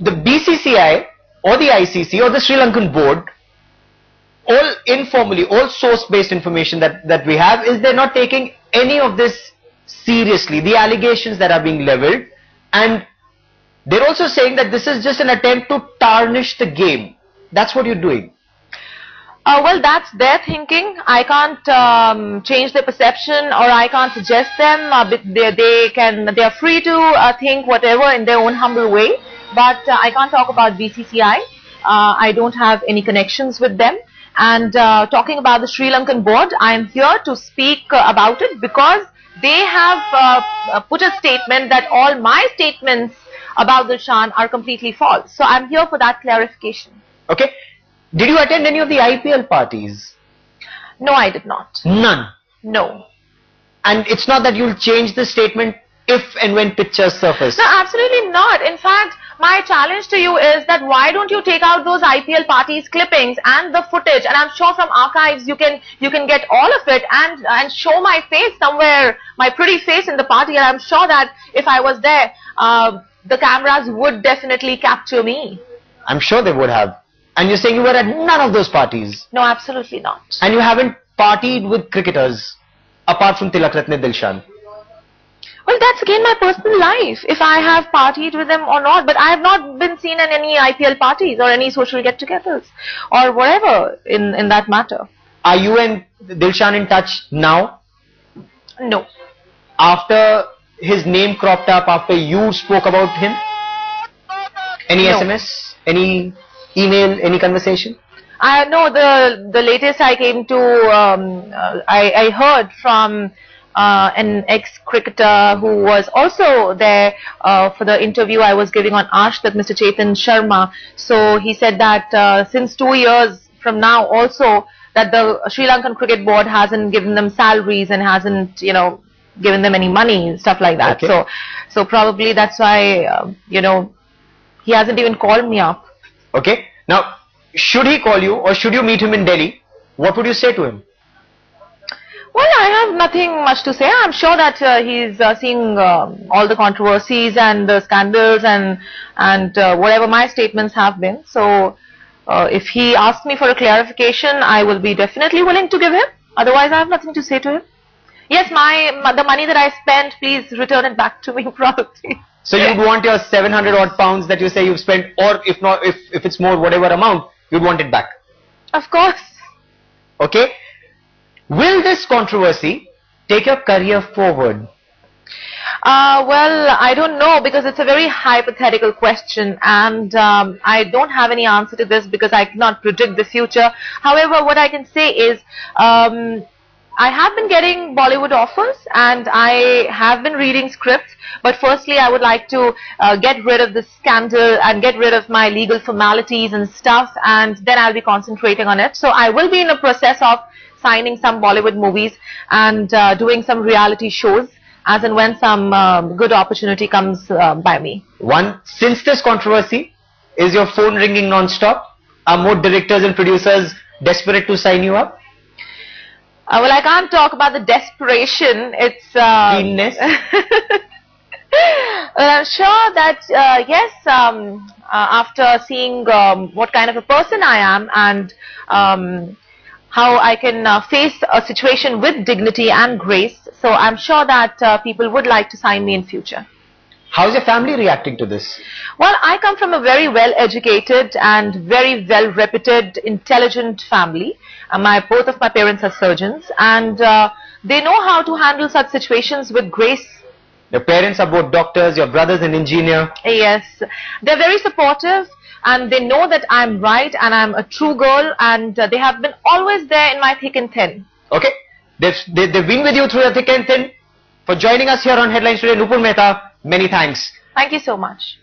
the BCCI or the ICC or the Sri Lankan board, all informally, all source-based information that, that we have is they're not taking any of this seriously, the allegations that are being leveled and they're also saying that this is just an attempt to tarnish the game. That's what you're doing. Uh, well, that's their thinking. I can't um, change their perception, or I can't suggest them. Uh, they, they can, they are free to uh, think whatever in their own humble way. But uh, I can't talk about BCCI. Uh, I don't have any connections with them. And uh, talking about the Sri Lankan board, I am here to speak about it because they have put a statement that all my statements about Dilshan are completely false. So I'm here for that clarification. Okay. Did you attend any of the IPL parties? No, I did not. None? No. And it's not that you'll change the statement if and when pictures surface? No, absolutely not. My challenge to you is that why don't you take out those IPL parties clippings and the footage and I'm sure from archives you can you can get all of it and and show my face somewhere, my pretty face in the party and I'm sure that if I was there, uh, the cameras would definitely capture me. I'm sure they would have. And you're saying you were at none of those parties? No, absolutely not. And you haven't partied with cricketers apart from Tillakaratne Dilshan? That's again my personal life, if I have partied with them or not. But I have not been seen in any IPL parties or any social get-togethers or whatever in, in that matter. Are you and Dilshan in touch now? No. After his name cropped up, after you spoke about him? Any no. SMS? Any email, any conversation? I know the the latest I came to, um, uh, I, I heard from uh, an ex-cricketer who was also there uh, for the interview I was giving on Aaj Tak, Mr. Chetan Sharma. So he said that uh, since two years from now also that the Sri Lankan Cricket Board hasn't given them salaries and hasn't, you know, given them any money, stuff like that. Okay. So, so probably that's why, uh, you know, he hasn't even called me up. Okay. Now, should he call you or should you meet him in Delhi? What would you say to him? Well, I have nothing much to say. I'm sure that uh, he's uh, seeing uh, all the controversies and the scandals and and uh, whatever my statements have been. So, uh, if he asks me for a clarification, I will be definitely willing to give him. Otherwise, I have nothing to say to him. Yes, my the money that I spent, please return it back to me probably. So you'd want your 700 odd pounds that you say you've spent, or if not, if if it's more, whatever amount, you'd want it back. Of course. Okay. Will this controversy take your career forward? Uh, well, I don't know because it's a very hypothetical question and um, I don't have any answer to this because I cannot predict the future. However, what I can say is um, I have been getting Bollywood offers and I have been reading scripts but firstly I would like to uh, get rid of the scandal and get rid of my legal formalities and stuff and then I'll be concentrating on it. So I will be in a process of signing some Bollywood movies and uh, doing some reality shows as and when some um, good opportunity comes uh, by me. One, since this controversy, is your phone ringing non-stop? Are more directors and producers desperate to sign you up? Uh, well, I can't talk about the desperation. It's... Uh, Keenness? well, I'm sure that, uh, yes, um, uh, after seeing um, what kind of a person I am and um, how I can uh, face a situation with dignity and grace. So I'm sure that uh, people would like to sign me in future. How's your family reacting to this? Well, I come from a very well-educated and very well-reputed, intelligent family. Uh, my Both of my parents are surgeons and uh, they know how to handle such situations with grace. Your parents are both doctors, your brother's an engineer. Yes, they're very supportive and they know that I'm right and I'm a true girl and uh, they have been always there in my thick and thin. Okay. They've, they, have they have been with you through the thick and thin. For joining us here on Headlines today, Nupur Mehta, many thanks. Thank you so much.